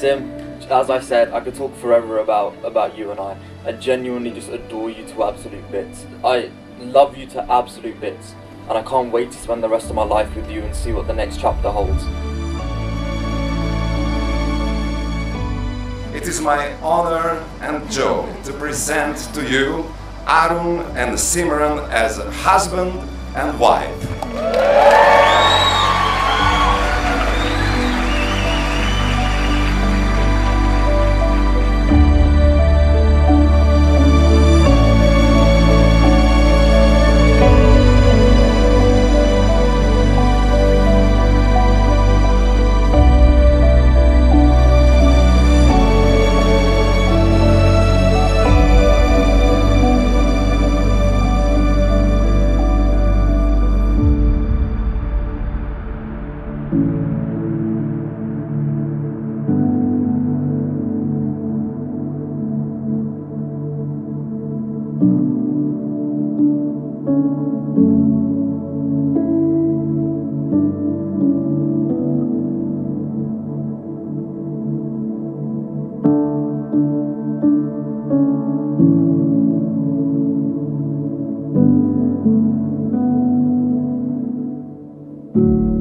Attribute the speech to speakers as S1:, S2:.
S1: Sim, as I said, I could talk forever about about you and I. I genuinely just adore you to absolute bits. I love you to absolute bits, and I can't wait to spend the rest of my life with you and see what the next chapter holds.
S2: It is my honor and joy to present to you Arun and Simran as husband and wife.
S3: thank mm -hmm. you